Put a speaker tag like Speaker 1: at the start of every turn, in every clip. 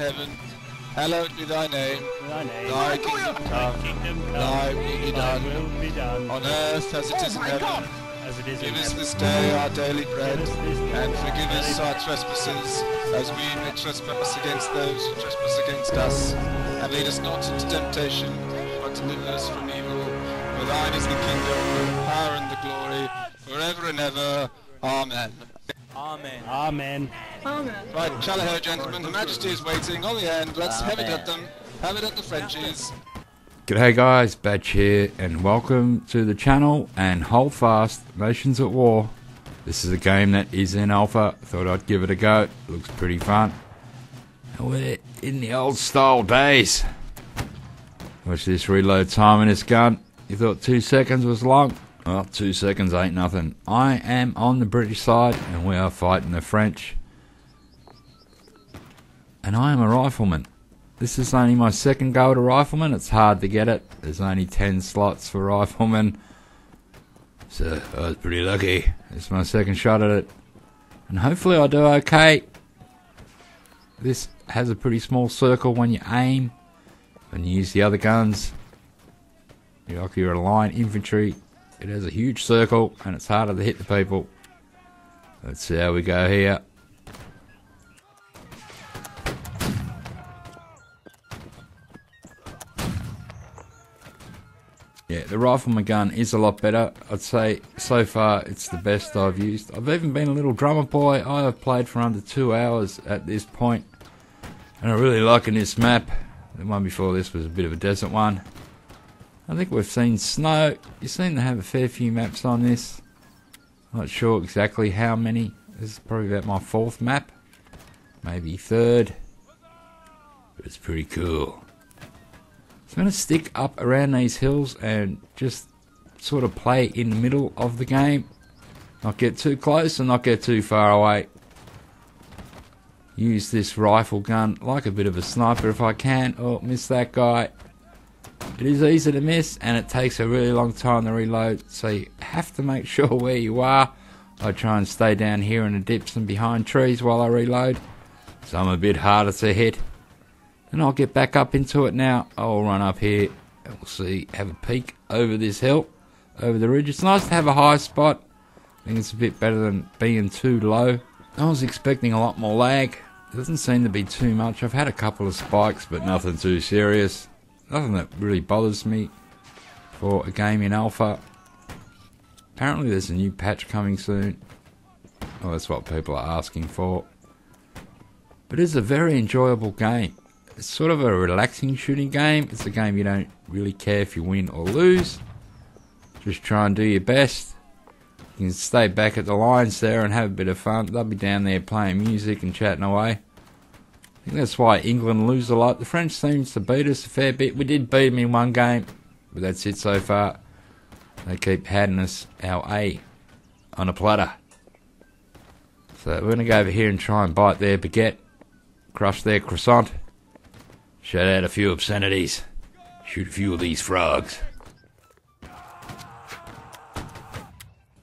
Speaker 1: heaven, hallowed be thy name.
Speaker 2: Thy name.
Speaker 1: Thy kingdom
Speaker 2: Thy
Speaker 1: come,
Speaker 2: kingdom come.
Speaker 1: thy will be
Speaker 2: Thy
Speaker 1: done,
Speaker 2: will be done.
Speaker 1: on earth as it is in heaven.
Speaker 2: As it is in
Speaker 1: Give us
Speaker 2: heaven.
Speaker 1: this day our daily bread,
Speaker 2: Give us this day
Speaker 1: and forgive us our trespasses, as we may trespass against those who trespass against us. And lead us not into temptation, but deliver us from evil. For thine is the kingdom, the power, and the glory, forever and ever. Amen.
Speaker 3: Amen.
Speaker 2: Amen. Amen.
Speaker 1: Right, Chalaho, gentlemen, Her Majesty is waiting on the end. Let's have it at them. Have it at the Frenchies.
Speaker 4: G'day guys, Batch here, and welcome to the channel and Holdfast, Nations at War. This is a game that is in alpha, thought I'd give it a go, looks pretty fun. And we're in the old style days. Watch this reload time in this gun. You thought two seconds was long? Well, two seconds ain't nothing. I am on the British side and we are fighting the French. And I am a rifleman. This is only my second go at a rifleman. It's hard to get it. There's only 10 slots for rifleman. So I was pretty lucky. It's my second shot at it. And hopefully I do okay. This has a pretty small circle when you aim. And you use the other guns, you're like you're a line infantry. It has a huge circle and it's harder to hit the people. Let's see how we go here. Yeah, the rifleman gun is a lot better. I'd say so far it's the best I've used. I've even been a little drummer boy. I have played for under two hours at this point, and I'm really liking this map. The one before this was a bit of a desert one. I think we've seen snow. You seem to have a fair few maps on this. Not sure exactly how many. This is probably about my fourth map, maybe third. But it's pretty cool. So I'm going to stick up around these hills and just sort of play in the middle of the game. Not get too close and not get too far away. Use this rifle gun like a bit of a sniper if I can. Oh, miss that guy. It is easy to miss and it takes a really long time to reload, so you have to make sure where you are. I try and stay down here in the dips and behind trees while I reload, so I'm a bit harder to hit. And I'll get back up into it now. I'll run up here and we'll see, have a peek over this hill, over the ridge. It's nice to have a high spot. I think it's a bit better than being too low. I was expecting a lot more lag. It doesn't seem to be too much. I've had a couple of spikes, but nothing too serious. Nothing that really bothers me for a game in alpha. Apparently, there's a new patch coming soon. Well, that's what people are asking for. But it's a very enjoyable game. It's sort of a relaxing shooting game. It's a game you don't really care if you win or lose. Just try and do your best. You can stay back at the lines there and have a bit of fun. They'll be down there playing music and chatting away. I think that's why England lose a lot. The French seems to beat us a fair bit. We did beat them in one game, but that's it so far. They keep handing us our A on a platter. So we're going to go over here and try and bite their baguette, crush their croissant, shout out a few obscenities, shoot a few of these frogs.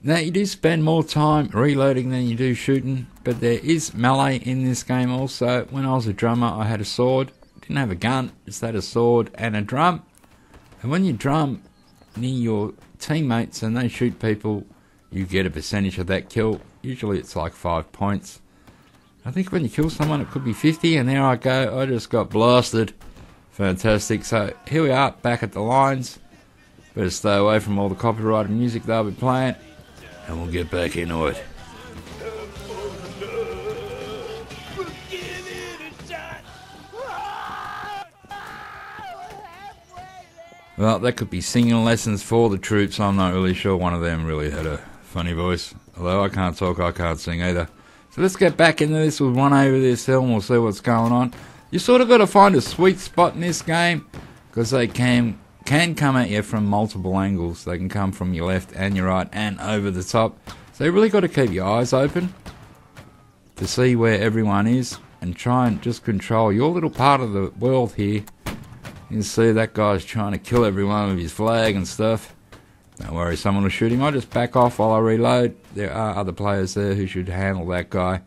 Speaker 4: Now, you do spend more time reloading than you do shooting, but there is melee in this game also. When I was a drummer, I had a sword. Didn't have a gun, just had a sword and a drum. And when you drum near your teammates and they shoot people, you get a percentage of that kill. Usually it's like 5 points. I think when you kill someone, it could be 50, and there I go. I just got blasted. Fantastic. So here we are, back at the lines. Better stay away from all the copyrighted music they'll be playing and we'll get back into it. Well, that could be singing lessons for the troops. I'm not really sure one of them really had a funny voice. Although I can't talk, I can't sing either. So let's get back into this. We'll run over this hill and we'll see what's going on. You sort of got to find a sweet spot in this game because they can can come at you from multiple angles. They can come from your left and your right and over the top. So you really got to keep your eyes open to see where everyone is and try and just control your little part of the world here. You can see that guy's trying to kill everyone with his flag and stuff. Don't worry, someone will shoot him. I'll just back off while I reload. There are other players there who should handle that guy.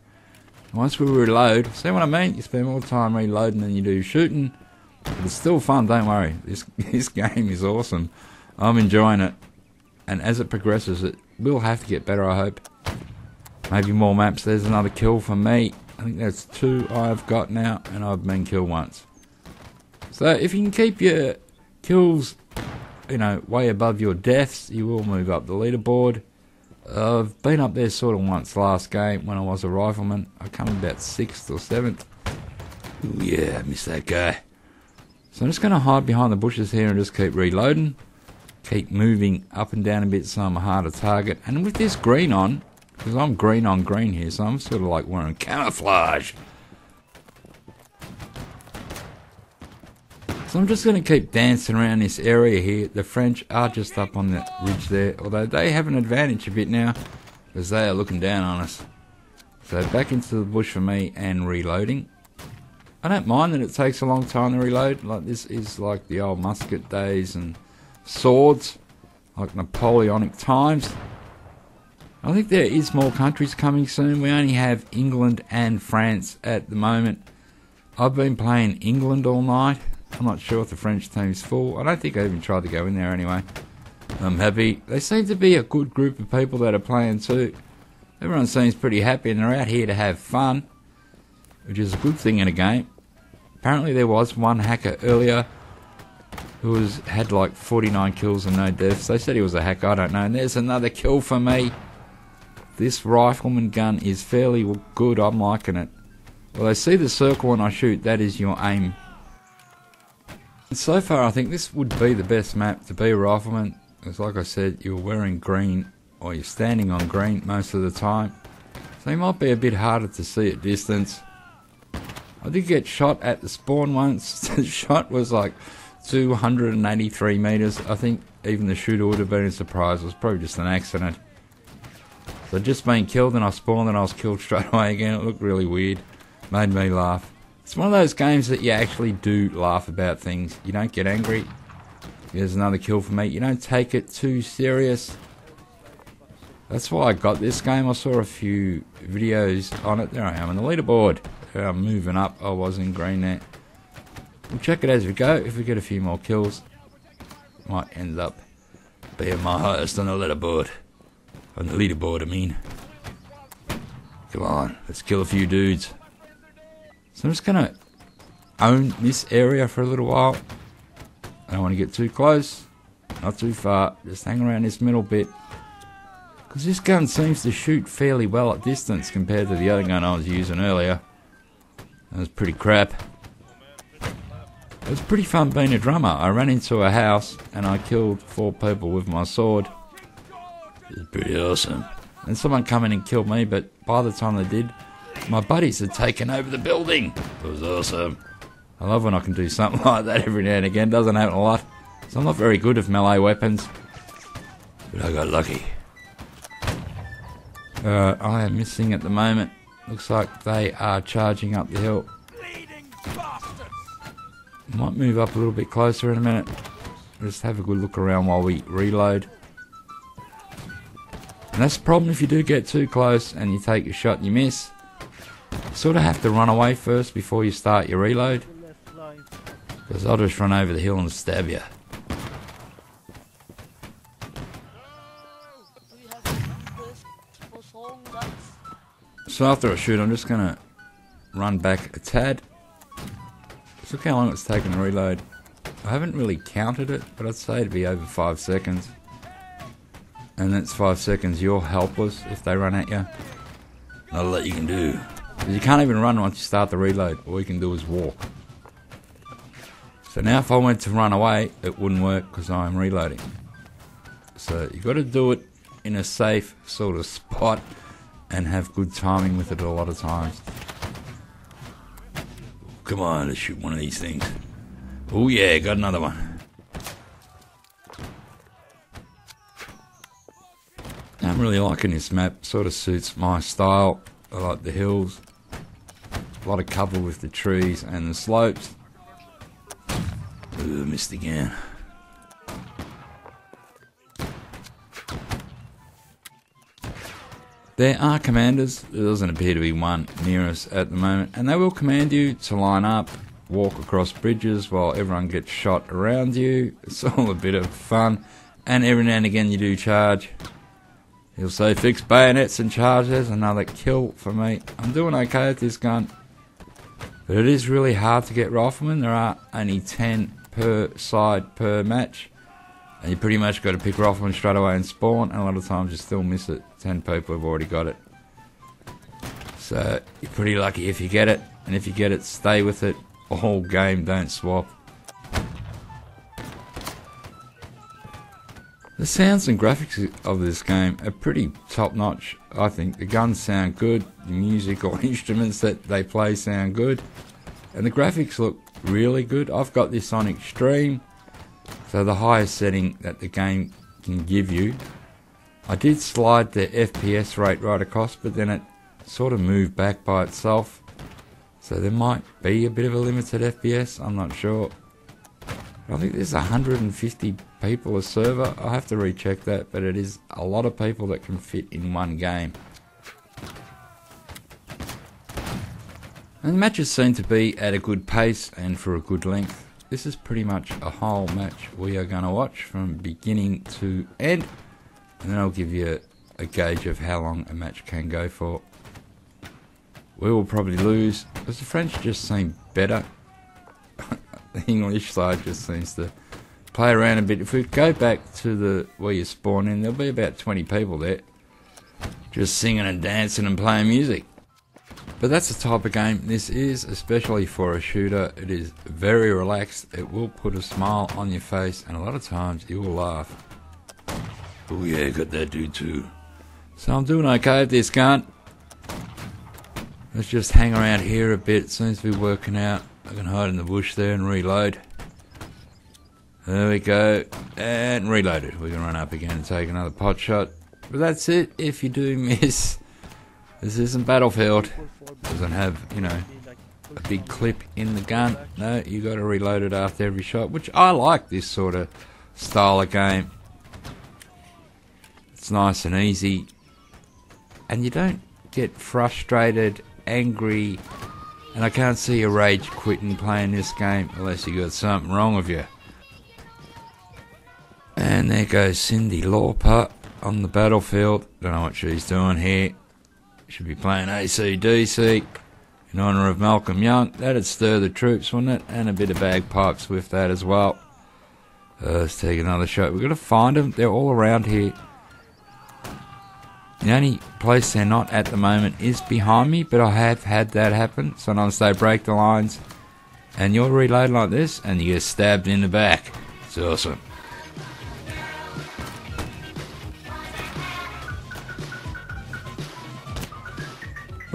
Speaker 4: Once we reload, see what I mean? You spend more time reloading than you do shooting. It's still fun, don't worry. This this game is awesome. I'm enjoying it. And as it progresses, it will have to get better, I hope. Maybe more maps. There's another kill for me. I think that's two I've got now, and I've been killed once. So if you can keep your kills, you know, way above your deaths, you will move up the leaderboard. I've been up there sort of once last game when I was a rifleman. I come about sixth or seventh. Yeah, I missed that guy. So I'm just going to hide behind the bushes here and just keep reloading. Keep moving up and down a bit so I'm a harder target. And with this green on, because I'm green on green here, so I'm sort of like wearing camouflage. So I'm just going to keep dancing around this area here. The French are just up on the ridge there, although they have an advantage a bit now, as they are looking down on us. So back into the bush for me and reloading. I don't mind that it takes a long time to reload. Like this is like the old musket days and swords, like Napoleonic times. I think there is more countries coming soon. We only have England and France at the moment. I've been playing England all night. I'm not sure if the French team's full. I don't think I even tried to go in there anyway. I'm happy. They seem to be a good group of people that are playing too. Everyone seems pretty happy and they're out here to have fun, which is a good thing in a game. Apparently there was one hacker earlier who was had like 49 kills and no deaths. They said he was a hacker, I don't know. And there's another kill for me. This rifleman gun is fairly good, I'm liking it. Well, I see the circle when I shoot, that is your aim. And so far, I think this would be the best map to be a rifleman. Because, like I said, you're wearing green, or you're standing on green most of the time. So you might be a bit harder to see at distance. I did get shot at the spawn once. the shot was like 283 metres. I think even the shooter would have been a surprise. It was probably just an accident. So I'd just been killed and I spawned and I was killed straight away again. It looked really weird. Made me laugh. It's one of those games that you actually do laugh about things. You don't get angry. Here's another kill for me. You don't take it too serious. That's why I got this game. I saw a few videos on it. There I am on the leaderboard. I'm moving up. I was in green there. We'll check it as we go. If we get a few more kills, might end up being my highest on the leaderboard. On the leaderboard, I mean. Come on, let's kill a few dudes. So I'm just gonna own this area for a little while. I don't want to get too close, not too far. Just hang around this middle bit. Because this gun seems to shoot fairly well at distance compared to the other gun I was using earlier. That was pretty crap. It was pretty fun being a drummer. I ran into a house and I killed four people with my sword. It was pretty awesome. And someone come in and killed me, but by the time they did, my buddies had taken over the building. It was awesome. I love when I can do something like that every now and again. Doesn't happen a lot. So I'm not very good with melee weapons. But I got lucky. Uh, I am missing at the moment. Looks like they are charging up the hill. Might move up a little bit closer in a minute. Just have a good look around while we reload. And that's the problem if you do get too close and you take a shot and you miss. You sort of have to run away first before you start your reload. Because I'll just run over the hill and stab you. So after I shoot, I'm just to run back a tad. Just look how long it's taken to reload. I haven't really counted it, but I'd say it'd be over 5 seconds. And that's 5 seconds you're helpless if they run at you. Not a lot you can do. You can't even run once you start the reload. All you can do is walk. So now if I went to run away, it wouldn't work because I'm reloading. So you've got to do it in a safe sort of spot and have good timing with it a lot of times. Come on, let's shoot one of these things. Oh yeah, got another one. I'm really liking this map. Sort of suits my style. I like the hills. A lot of cover with the trees and the slopes. Ooh, missed again. There are commanders. There doesn't appear to be one near us at the moment, and they will command you to line up, walk across bridges while everyone gets shot around you. It's all a bit of fun, and every now and again you do charge. He'll say fix bayonets and charges, another kill for me. I'm doing okay with this gun, but it is really hard to get riflemen. There are only 10 per side per match. And you pretty much got to pick riflemen straight away and spawn, and a lot of times you still miss it. 10 people have already got it. So you're pretty lucky if you get it, and if you get it, stay with it. All game, don't swap. The sounds and graphics of this game are pretty top notch, I think. The guns sound good, the music or instruments that they play sound good, and the graphics look really good. I've got this on extreme, so the highest setting that the game can give you. I did slide the FPS rate right across, but then it sort of moved back by itself. So there might be a bit of a limited FPS, I'm not sure. I think there's 150 people a server. I'll have to recheck that, but it is a lot of people that can fit in one game. And the matches seem to be at a good pace and for a good length. This is pretty much a whole match we are going to watch from beginning to end. And then I'll give you a, a gauge of how long a match can go for. We will probably lose because the French just seem better. the English side just seems to play around a bit. If we go back to the where you spawn in, there'll be about 20 people there just singing and dancing and playing music. But that's the type of game this is, especially for a shooter. It is very relaxed. It will put a smile on your face, and a lot of times you will laugh. Oh yeah, got that dude too. So I'm doing okay with this gun. Let's just hang around here a bit. Seems to be working out. I can hide in the bush there and reload. There we go. And reloaded. We can run up again and take another pot shot. But that's it. If you do miss, this isn't Battlefield. Doesn't have, you know, a big clip in the gun. No, you got to reload it after every shot, which I like this sort of style of game. Nice and easy, and you don't get frustrated, angry, and I can't see you rage quitting playing this game unless you got something wrong with you. And there goes Cyndi Lauper on the battlefield. Don't know what she's doing here. Should be playing AC/DC in honour of Malcolm Young. That'd stir the troops, wouldn't it? And a bit of bagpipes with that as well. Uh, let's take another shot. We've got to find them. They're all around here. The only place they're not at the moment is behind me, but I have had that happen. Sometimes they break the lines, and you'll reload like this, and you get stabbed in the back. It's awesome.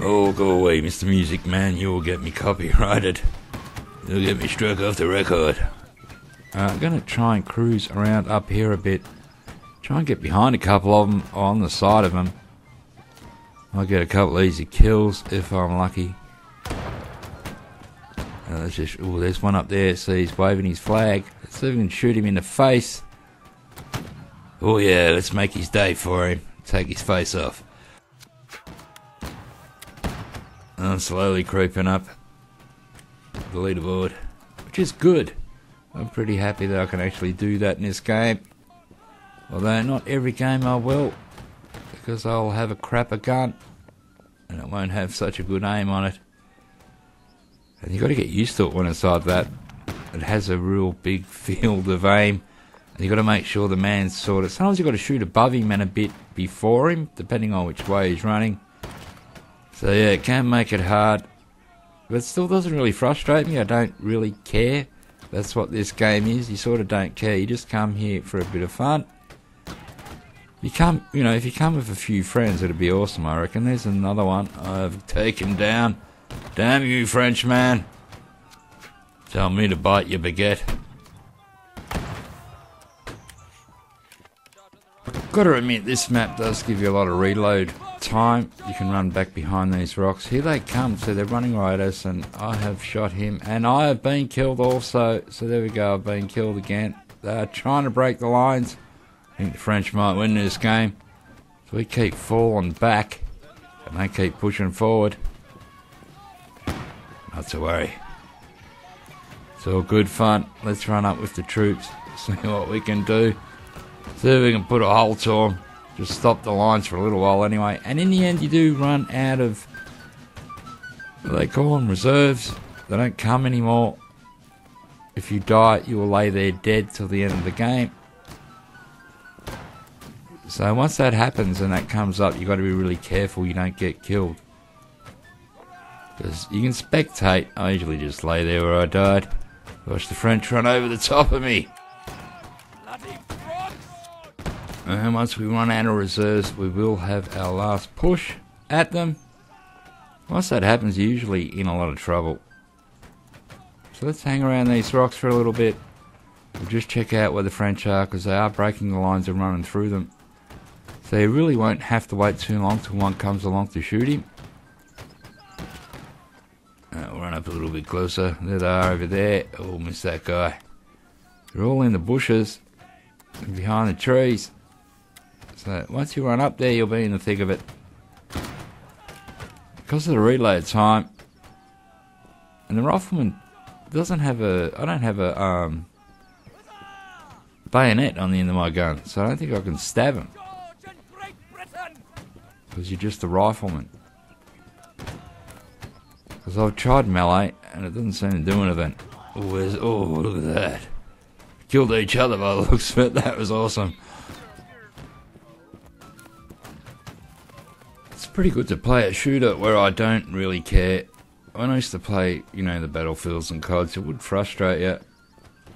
Speaker 4: Oh, go away, Mr. Music Man. You'll get me copyrighted. You'll get me struck off the record. Uh, I'm going to try and cruise around up here a bit. Try and get behind a couple of them on the side of them. I'll get a couple easy kills if I'm lucky. Uh, let's just, oh, there's one up there. See, he's waving his flag. Let's see if we can shoot him in the face. Oh, yeah, let's make his day for him. Take his face off. I'm slowly creeping up the leaderboard, which is good. I'm pretty happy that I can actually do that in this game. Although not every game I will, because I'll have a crapper gun, and it won't have such a good aim on it. And you've got to get used to it when it's like that. It has a real big field of aim, and you got to make sure the man's sort of. Sometimes you've got to shoot above him and a bit before him, depending on which way he's running. So yeah, it can make it hard, but it still doesn't really frustrate me. I don't really care. That's what this game is. You sort of don't care. You just come here for a bit of fun. You come, you know, if you come with a few friends, it'd be awesome. I reckon. There's another one I've taken down. Damn you, Frenchman! Tell me to bite your baguette. Gotta admit, this map does give you a lot of reload time. You can run back behind these rocks. Here they come, so they're running right at us, and I have shot him, and I have been killed also. So there we go, I've been killed again. They're trying to break the lines. I think the French might win this game. If we keep falling back. and they keep pushing forward. Not to worry. It's all good fun. Let's run up with the troops, see what we can do. See if we can put a halt to them. Just stop the lines for a little while anyway. And in the end, you do run out of. What they call them? Reserves. They don't come anymore. If you die, you will lay there dead till the end of the game. So once that happens and that comes up, you've got to be really careful you don't get killed. Because you can spectate. I usually just lay there where I died. Watch the French run over the top of me. And once we run out of reserves, we will have our last push at them. Once that happens, you're usually in a lot of trouble. So let's hang around these rocks for a little bit. We'll just check out where the French are because they are breaking the lines and running through them. So you really won't have to wait too long till one comes along to shoot him. Uh, run up a little bit closer. There they are over there. Oh, miss that guy. They're all in the bushes and behind the trees. So once you run up there, you'll be in the thick of it. Because of the reload time, and the rifleman doesn't have a. I don't have a um, bayonet on the end of my gun, so I don't think I can stab him. Because you're just a rifleman. Because I've tried melee, and it doesn't seem to do anything. Oh, where's, oh look at that. Killed each other by the looks of it. That was awesome. It's pretty good to play a shooter where I don't really care. When I used to play, you know, the battlefields and CODs, it would frustrate you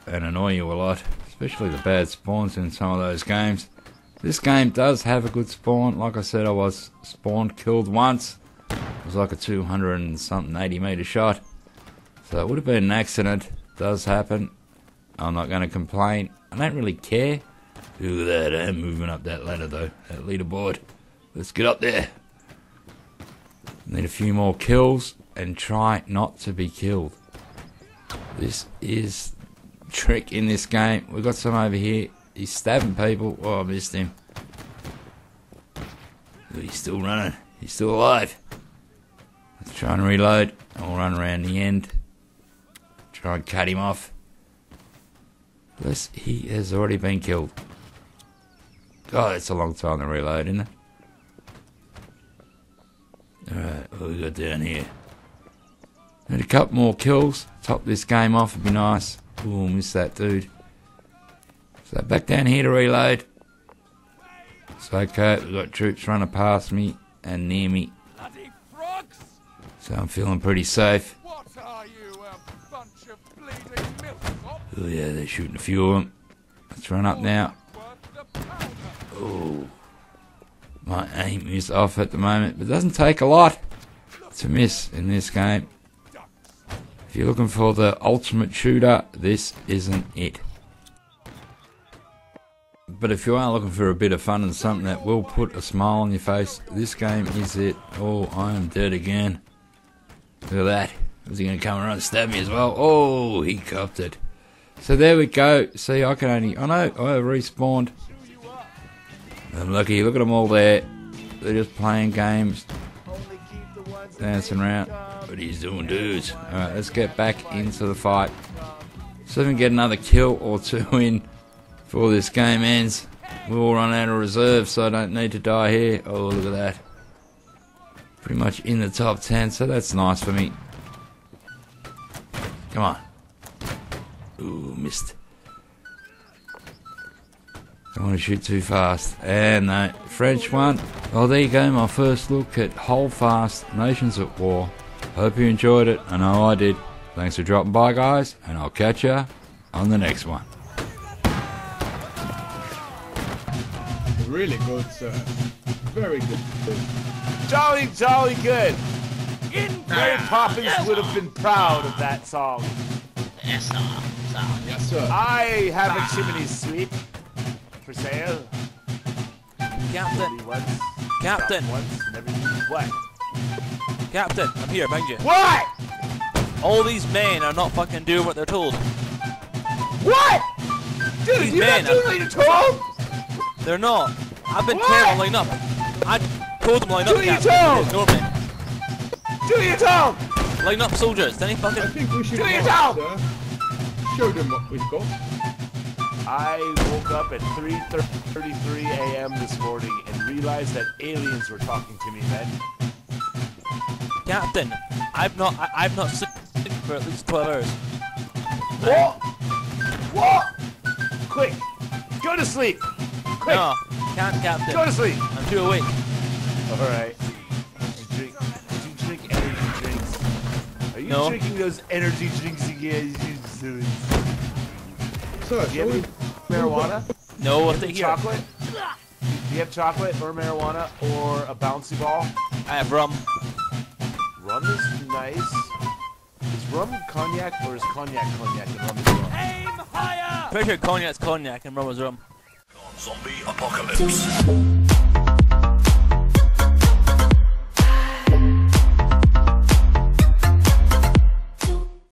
Speaker 4: and annoy you a lot, especially the bad spawns in some of those games. This game does have a good spawn. Like I said, I was spawned, killed once. It was like a 200 and something 80 meter shot. So it would have been an accident. does happen. I'm not going to complain. I don't really care. Look at that. I'm moving up that ladder though. That leaderboard. Let's get up there. Need a few more kills and try not to be killed. This is trick in this game. We've got some over here. He's stabbing people. Oh, I missed him. He's still running. He's still alive. Let's try and reload. I'll run around the end. Try and cut him off. Unless he has already been killed. Oh, God, it's a long time to reload, isn't it? Alright, what we got down here? Need a couple more kills. Top this game off would be nice. Ooh, miss that dude. So back down here to reload. It's okay, we've got troops running past me and near me. So I'm feeling pretty safe. Oh yeah, they're shooting a few of them. Let's run up now. Oh, my aim is off at the moment, but it doesn't take a lot to miss in this game. If you're looking for the ultimate shooter, this isn't it. But if you are looking for a bit of fun and something that will put a smile on your face, this game is it. Oh, I am dead again. Look at that. Is he going to come around and stab me as well? Oh, he copped it. So there we go. See, I can only... I know, I respawned. I'm lucky. Look at them all there. They're just playing games. Dancing around. What he's doing, dudes. Alright, let's get back into the fight. If we can get another kill or two in before this game ends. We'll run out of reserves, so I don't need to die here. Oh, look at that. Pretty much in the top 10, so that's nice for me. Come on. Ooh, missed. Don't want to shoot too fast. And no, French one. Well, there you go, my first look at Holdfast Nations at War. Hope you enjoyed it. I know I did. Thanks for dropping by, guys, and I'll catch ya on the next one.
Speaker 2: Really good, sir. Very good.
Speaker 3: Jolly, jolly good. Mary ah, Poppins would have been proud of that song.
Speaker 2: Yes, sir. Yes, sir.
Speaker 3: I have a chimney sweep for sale.
Speaker 5: Captain,
Speaker 3: once,
Speaker 5: Captain,
Speaker 3: once. What?
Speaker 5: Captain, I'm here behind you.
Speaker 3: What?
Speaker 5: All these men are not fucking doing what they're told.
Speaker 3: What? Dude,
Speaker 5: These
Speaker 3: you're
Speaker 5: men
Speaker 3: not doing what you're told?
Speaker 5: They're not. I've been
Speaker 3: What?
Speaker 5: careful up. I Told them line up,
Speaker 3: Do you
Speaker 5: Captain.
Speaker 3: tell?
Speaker 5: Ignore me.
Speaker 3: Do your job!
Speaker 5: Line up soldiers. Then he
Speaker 2: I
Speaker 5: fucking.
Speaker 2: think we should
Speaker 3: Do your
Speaker 2: march,
Speaker 3: job!
Speaker 2: Show them what we've got.
Speaker 3: I woke up at 3.33 a.m. this morning and realized that aliens were talking to me, man.
Speaker 5: Captain, I've not. I, I've not slept for at least 12 hours.
Speaker 3: What? What? Quick! Go to sleep! Quick!
Speaker 5: No, can't, Captain.
Speaker 3: Go to sleep!
Speaker 5: I'm too awake.
Speaker 3: Alright. Drink. Do you drink energy drinks? Are you
Speaker 5: No.
Speaker 3: drinking those energy drinks again?
Speaker 2: Sir,
Speaker 3: Do you
Speaker 2: shall
Speaker 3: have
Speaker 2: we?
Speaker 3: marijuana?
Speaker 5: No, I'll
Speaker 3: Do
Speaker 5: stay
Speaker 3: you
Speaker 5: here.
Speaker 3: chocolate? Do you have chocolate or marijuana or a bouncy ball?
Speaker 5: I have rum.
Speaker 3: Rum is nice. Is rum cognac or is cognac cognac and rum is rum?
Speaker 5: Pretty sure cognac's cognac and rum is rum.
Speaker 6: Zombie apocalypse.